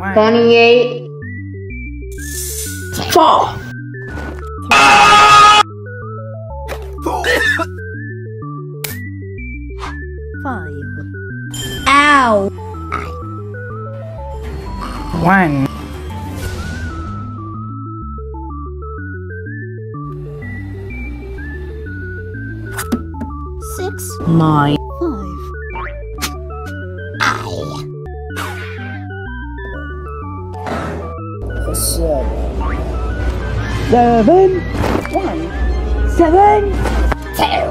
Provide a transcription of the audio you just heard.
One. Twenty-eight. Four. five, Ow. One. six, Nine. five, Seven. One. Seven. Two.